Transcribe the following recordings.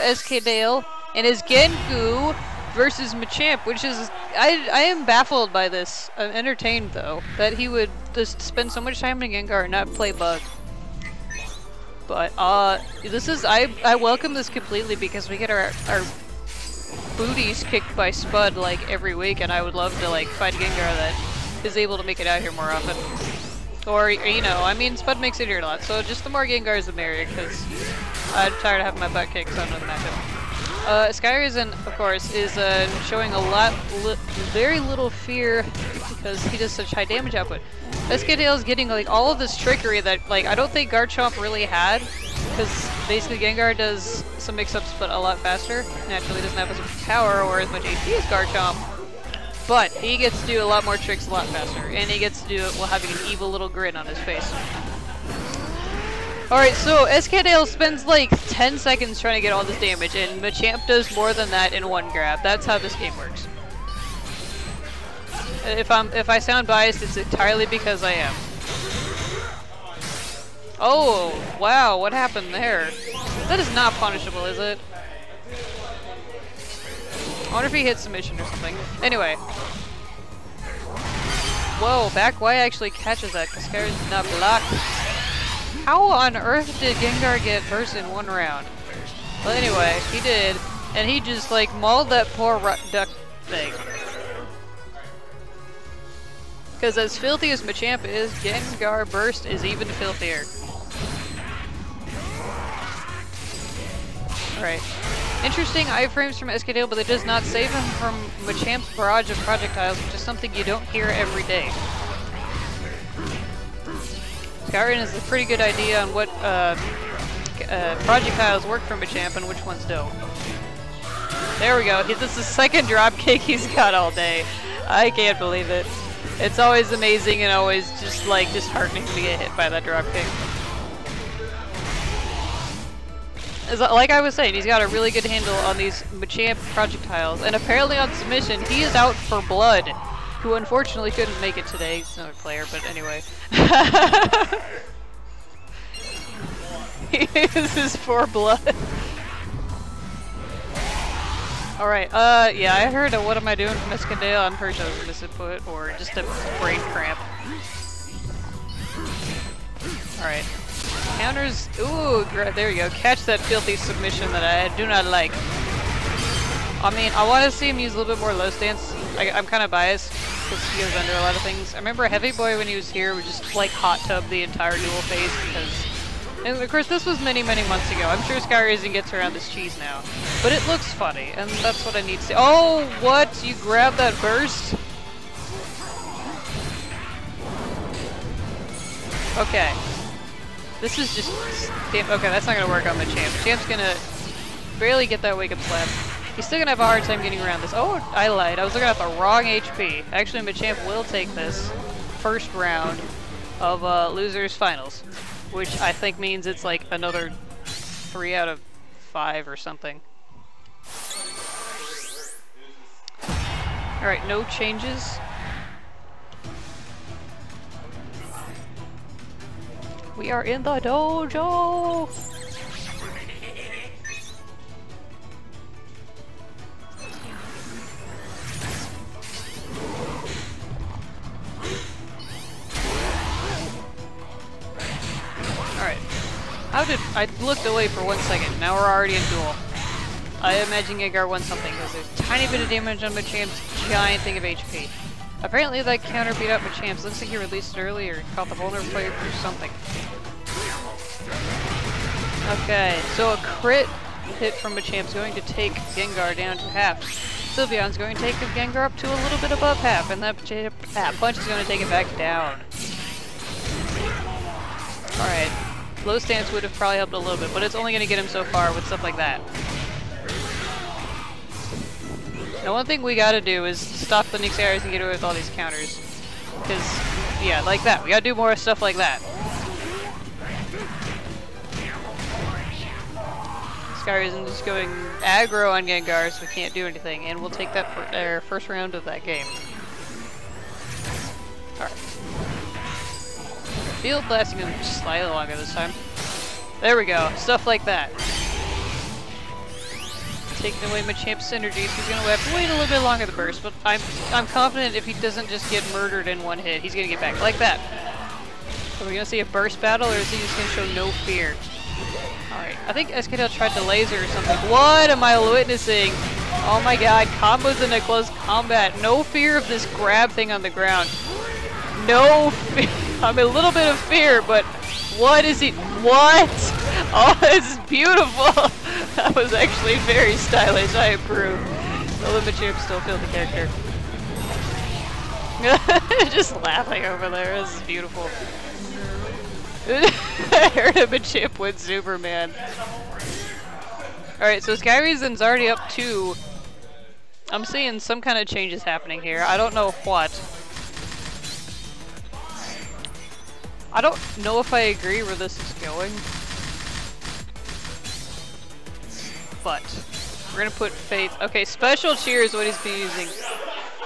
SKDale and his Gengar versus Machamp, which is I I am baffled by this. I'm entertained though that he would just spend so much time in Gengar and not play Bug. But uh, this is I I welcome this completely because we get our our booties kicked by Spud like every week, and I would love to like find Gengar that is able to make it out here more often. Or, you know, I mean, Spud makes it here a lot, so just the more Gengars the merrier, because I'm tired of having my butt kicked, so I'm not matchup. Uh, SkyRasen, of course, is uh, showing a lot, li very little fear because he does such high damage output. SKDale is getting like all of this trickery that like I don't think Garchomp really had, because basically Gengar does some mix-ups but a lot faster. Naturally doesn't have as much power or as much HP as Garchomp, but he gets to do a lot more tricks a lot faster, and he gets to do it while having an evil little grin on his face. Alright, so SKDale spends like 10 seconds trying to get all this damage, and Machamp does more than that in one grab. That's how this game works. If I'm if I sound biased, it's entirely because I am. Oh, wow, what happened there? That is not punishable, is it? I wonder if he hit submission or something. Anyway. Whoa, back Y actually catches that because Skyri's not blocked. How on earth did Gengar get first in one round? Well, anyway, he did, and he just like mauled that poor duck thing. Because as filthy as Machamp is, Gengar Burst is even filthier. Alright. Interesting iframes from SKDale, but it does not save him from Machamp's barrage of projectiles, which is something you don't hear every day. Skyrim is a pretty good idea on what uh, uh, projectiles work for Machamp and which ones don't. There we go. This is the second dropkick he's got all day. I can't believe it. It's always amazing and always just like disheartening to get hit by that dropkick. Like I was saying, he's got a really good handle on these Machamp projectiles, and apparently on submission, he is out for Blood, who unfortunately couldn't make it today. He's another player, but anyway. this is for Blood. Alright, uh, yeah, I heard a What Am I Doing from SKDale. I'm pretty sure it was misinput or just a brain cramp. Alright. Counters, ooh, there you go. Catch that filthy submission that I do not like. I mean, I want to see him use a little bit more low stance. I, am kind of biased because he goes under a lot of things. I remember Heavy Boy when he was here would just like hot tub the entire duel phase because and of course, this was many, many months ago. I'm sure SkyRasen gets around this cheese now. But it looks funny, and that's what I need to see. Oh, what? You grab that burst? Okay. This is just... Okay, that's not to work on the champ. Champ's to barely get that wake up slap. He's still to have a hard time getting around this. Oh, I lied. I was looking at the wrong HP. Actually, Machamp will take this first round of uh, Losers Finals which I think means it's like another three out of five or something. Alright, no changes. We are in the dojo! How did- I looked away for one second, now we're already in duel. I imagine Gengar won something, because there's a tiny bit of damage on Machamp's giant thing of HP. Apparently that counter beat up Machamp's. Looks like he released it early or caught the vulnerable player or something. Okay, so a crit hit from Machamp's going to take Gengar down to half. Sylveon's going to take Gengar up to a little bit above half, and that punch is going to take it back down. Low stance would have probably helped a little bit, but it's only going to get him so far with stuff like that. Now one thing we gotta do is stop the Nyx arrows and get away with all these counters. Because, yeah, like that. We gotta do more stuff like that. Sky isn't just going aggro on Gengar, so we can't do anything, and we'll take that for our first round of that game. Field blasting him slightly longer this time. There we go. Stuff like that. taking away Machamp's synergy, so he's gonna have to wait a little bit longer the burst, but I'm I'm confident if he doesn't just get murdered in one hit, he's gonna get back like that. Are we gonna see a burst battle or is he just gonna show no fear? Alright, I think SKDale tried to laser or something. What am I witnessing? Oh my god, combos in a close combat. No fear of this grab thing on the ground. No fear. I'm a little bit of fear, but what is he? What? Oh, this is beautiful. that was actually very stylish. I approve. The limit champ still feel the character. Just laughing over there. This is beautiful. I heard him chip with Superman. Alright, so SkyRasen's already up two. I'm seeing some kind of changes happening here. I don't know what. I don't know if I agree where this is going. But we're gonna put faith. Okay, special cheer is what he's been using.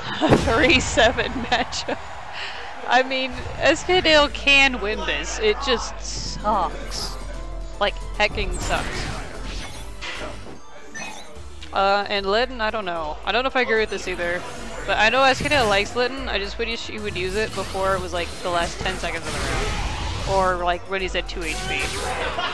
3-7 matchup. I mean, SKDale can win this. It just sucks. Like, hecking sucks. Uh, and Litten, I don't know. I don't know if I agree with this either. But I know SKDale likes Litten, I just wish he would use it before it was like the last 10 seconds of the round. Or like when he's at 2 HP.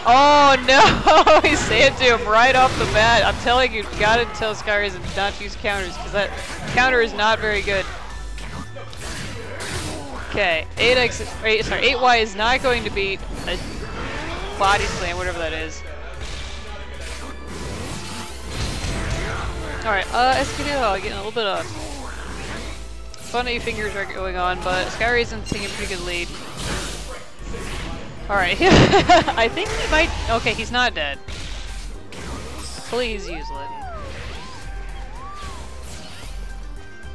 Oh no! he saved him right off the bat. I'm telling you, you gotta tell Skyrim not to use counters, because that counter is not very good. Okay, 8x, 8, sorry, 8y is not going to beat a body slam, whatever that is. Alright, uh, SKDale getting a little bit of funny fingers are going on, but SkyRasen's taking a pretty good lead. Alright, I think he might- okay, he's not dead. Please use Litten.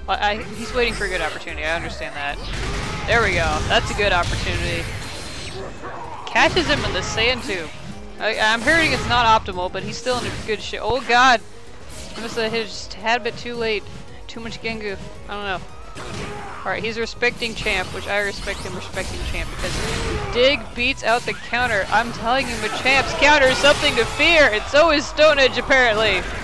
I, I, he's waiting for a good opportunity, I understand that. There we go, that's a good opportunity. Catches him in the sand tube. I, am hearing it's not optimal, but he's still in a good shape. Oh god! I must have hit just a tad bit too late. Too much Gengar. I don't know. Alright, he's respecting Champ, which I respect him respecting Champ because Dig beats out the counter. I'm telling you, Machamp's counter is something to fear, so is Stone Edge apparently.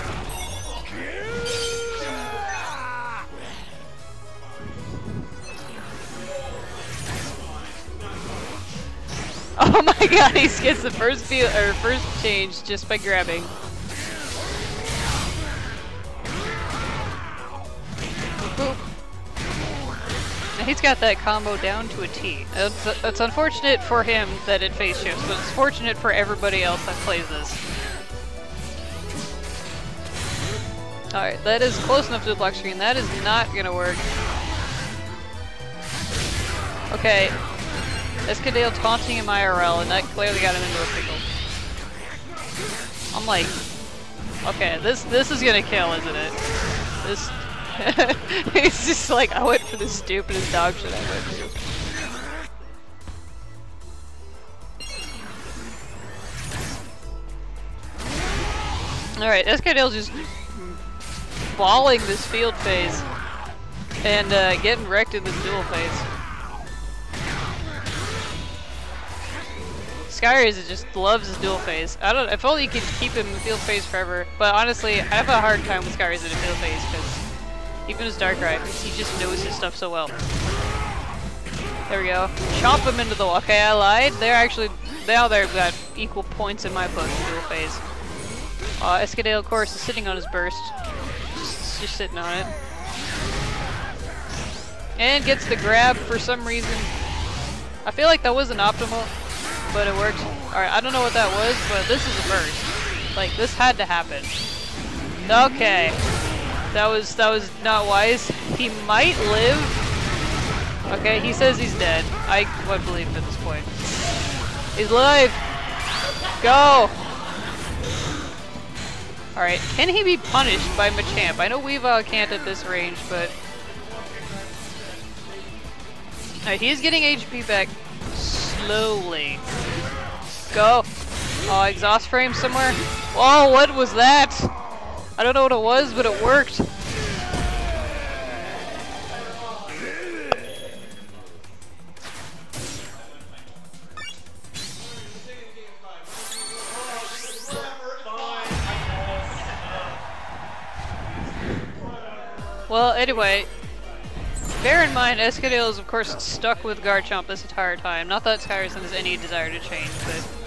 Oh my god, he gets the first feel or first change just by grabbing. He's got that combo down to a T. It's, it's unfortunate for him that it phase shifts, but it's fortunate for everybody else that plays this. Alright, that is close enough to the black screen. That is not gonna work. Okay. SKDale taunting him IRL, and that clearly got him into a pickle. I'm like, okay, this this is gonna kill, isn't it? This He's just like, I went for the stupidest dog shit I went to. Alright, SKDale's just balling this field phase and uh, getting wrecked in this duel phase. Skyrays just loves his duel phase. I don't. If only you could keep him in field phase forever. But honestly, I have a hard time with Skyrays in a field phase because even his Darkrai, he just knows his stuff so well. There we go. Chop him into the wall. Okay, I lied. They're actually, now they've got equal points in my book duel phase. Uh, SKDale, of course, is sitting on his burst. Just, just sitting on it. And gets the grab for some reason. I feel like that wasn't optimal, but it worked. Alright, I don't know what that was, but this is a burst. Like, this had to happen. Okay. That was that was not wise. He might live. Okay, he says he's dead. I would believe at this point. He's alive. Go. Alright, can he be punished by Machamp? I know Weavile uh, can't at this range, but... Alright, he's getting HP back slowly. Go! Oh, exhaust frame somewhere? Oh, what was that? I don't know what it was, but it worked. Well, anyway, bear in mind, SKDale is of course stuck with Garchomp this entire time. Not that SkyRasen has any desire to change, but...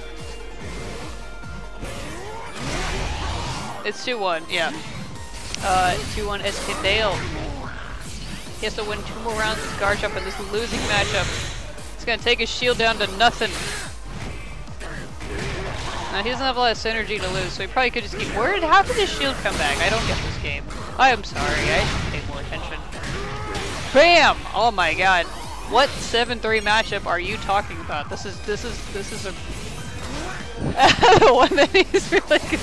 It's 2-1, yeah. Uh, 2-1 SKDale. He has to win two more rounds with Garchomp in this losing matchup. He's gonna take his shield down to nothing. Now he doesn't have a lot of synergy to lose, so he probably could just keep- Where did- how did his shield come back? I don't get this game. I am sorry, I should pay more attention. BAM! Oh my god. What 7-3 matchup are you talking about? This is- this is- this is a- the one that he's really good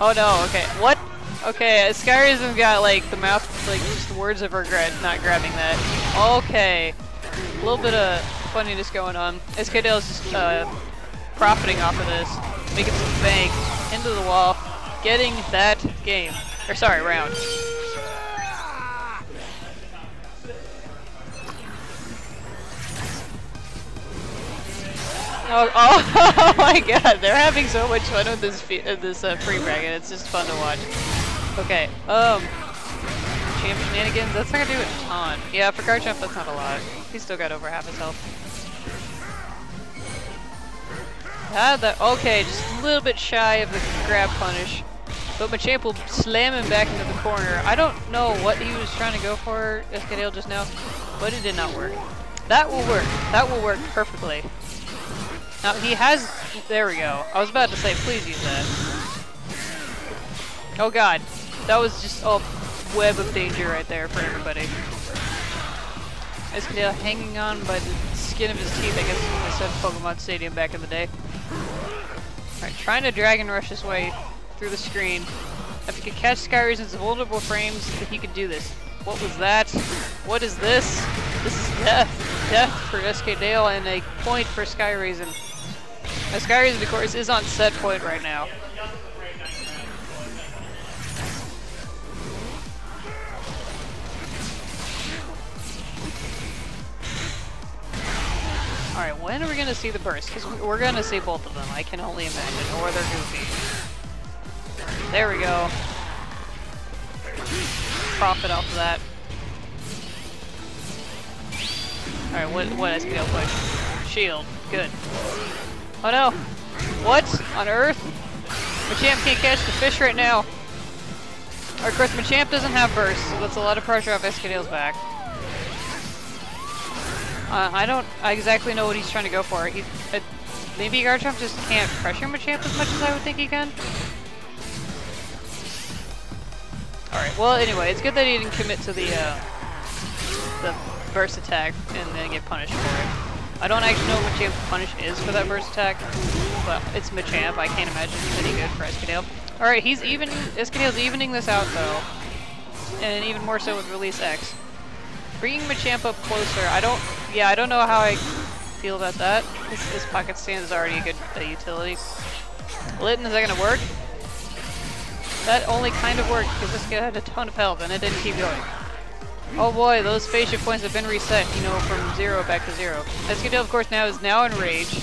Oh no, okay. What? Okay, SkyRasen got like the mouth, like just words of regret not grabbing that. Okay. A little bit of funniness going on. SKDale's just uh, profiting off of this, making some bank into the wall, getting that game. Or sorry, round. Oh, oh, oh, my god, they're having so much fun with this uh, this uh, free bracket. It's just fun to watch. Okay, um, champ shenanigans. That's not gonna do a ton. Yeah, for Garchomp, that's not a lot. He's still got over half his health. Ah, that okay, just a little bit shy of the grab punish. But Machamp will slam him back into the corner. I don't know what he was trying to go for, SKDale, just now, but it did not work. That will work. That will work perfectly. Now he has, there we go. I was about to say, please use that. Oh god, that was just a web of danger right there for everybody. SKDale hanging on by the skin of his teeth, I guess I said Pokemon Stadium back in the day. Alright, trying to Dragon Rush his way through the screen. If he could catch SkyRasen's vulnerable frames, he could do this. What was that? What is this? This is death. Death for SKDale and a point for. Now SkyRasen, of course, is on set point right now. Alright, when are we gonna see the burst? Because we're gonna see both of them, I can only imagine. Or they're goofy. There we go. Profit off of that. Alright, what, what SPL push? Shield. Good. Oh no! What on earth? Machamp can't catch the fish right now. Of course, Machamp doesn't have burst, so that's a lot of pressure off SKDale's back. Uh, I don't exactly know what he's trying to go for. He, uh, maybe Garchomp just can't pressure Machamp as much as I would think he can. Alright, well anyway, it's good that he didn't commit to the, uh, the burst attack and then get punished for it. I don't actually know what Machamp's punish is for that burst attack, but it's Machamp. I can't imagine it's any good for SKDale. Alright, he's even, SKDale's evening this out though, and even more so with Release X. Bringing Machamp up closer, I don't, yeah, I don't know how I feel about that. This, pocket stand is already a good utility. Litten, is that gonna work? That only kind of worked because this guy had a ton of health and it didn't keep going. Oh boy, those fascia points have been reset, you know, from zero back to zero. SKDale, of course, now is now enraged.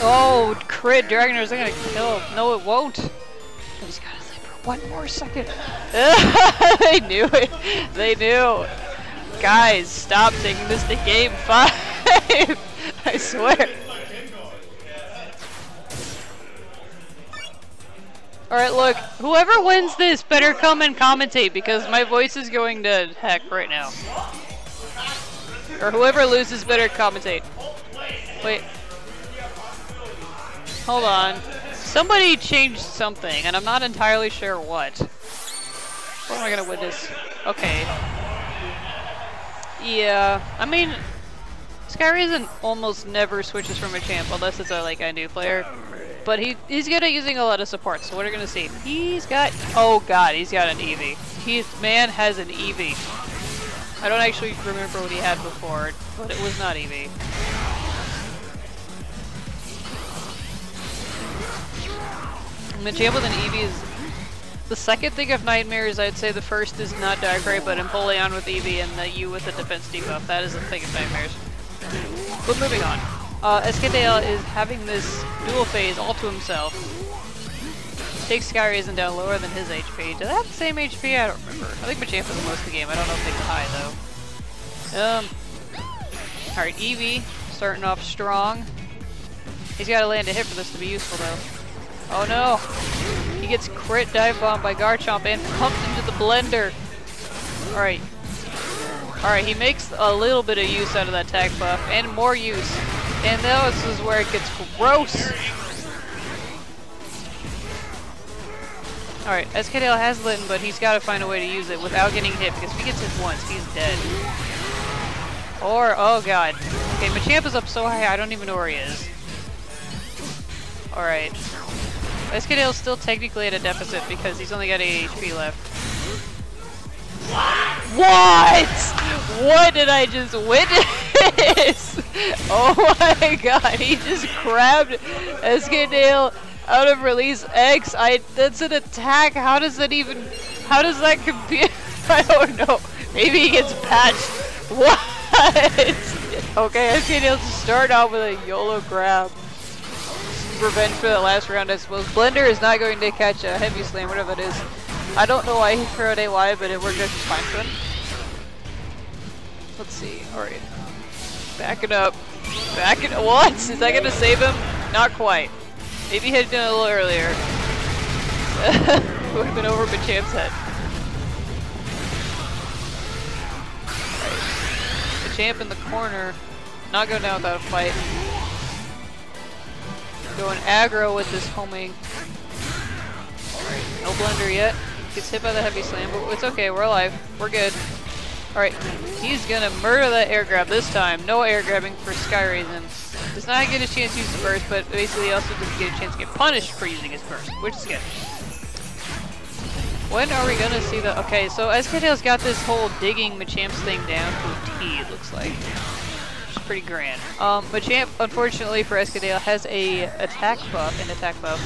Oh, crit, Dragon is gonna kill. No, it won't. I just gotta live for one more second. they knew it. They knew. Guys, stop taking this to game five. I swear. Alright, look, whoever wins this better come and commentate because my voice is going to heck right now. Or whoever loses better commentate. Wait. Hold on. Somebody changed something, and I'm not entirely sure what. What am I gonna witness? Okay. Yeah, I mean, SkyRasen almost never switches from a champ unless it's a like a new player. But he he's good at using a lot of support, so what are we gonna see? He's got oh god, he's got an Eevee. His man has an Eevee. I don't actually remember what he had before, but it was not Eevee. Machamp with an Eevee is the second thing of nightmares. I'd say the first is not Darkrai, but Empoleon with Eevee and the U with the defense debuff. That is the thing of nightmares. But moving on. Uh, is having this duel phase all to himself. Takes SkyRasen down lower than his HP. Do they have the same HP? I don't remember. I think Machamp has the most of the game. I don't know if they go high though. Um. Alright, Eevee starting off strong. He's got to land a hit for this to be useful though. Oh no! He gets crit dive bomb by Garchomp and pumped into the blender. Alright. Alright, he makes a little bit of use out of that tag buff and more use. And this is where it gets gross. Alright, SKDale has Litten, but he's got to find a way to use it without getting hit, because if he gets hit once, he's dead. Or, oh god. Okay, Machamp is up so high, I don't even know where he is. Alright. SKDale's still technically at a deficit because he's only got 8 HP left. What? What did I just witness? oh my god, he just grabbed SKDale out of release X. I that's an attack. How does that even how does that compute? I don't know. Maybe he gets patched. What? okay, SKDale to start out with a YOLO grab. Revenge for the last round, I suppose. Blender is not going to catch a heavy slam, whatever it is. I don't know why he threw out AY, but it worked just fine for him. Let's see. Alright. Back it up. Back it- what? Is that gonna save him? Not quite. Maybe he had done it a little earlier. Would have been over Machamp's head. Right. Machamp in the corner. Not going down without a fight. Going aggro with this homing. Alright, no blender yet. Gets hit by the heavy slam, but it's okay, we're alive. We're good. Alright, he's gonna murder that air grab this time. No air grabbing for SkyRasen. Does not get a chance to use his burst, but basically also doesn't get a chance to get punished for using his burst, which is good. When are we gonna see the- okay, so SKDale's got this whole digging Machamp's thing down to a T, it looks like. Which is pretty grand. Um, Machamp, unfortunately for SKDale, has a attack buff, an attack buff.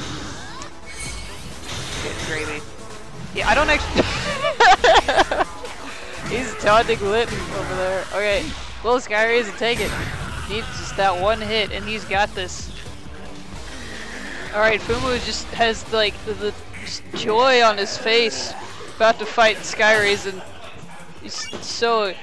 Good gravy. Yeah, I don't actually. He's taunting Litten over there. Okay, Will SkyRasen take it. Needs just that one hit, and he's got this. Alright, Fumu just has like the, the joy on his face, about to fight SkyRasen. He's so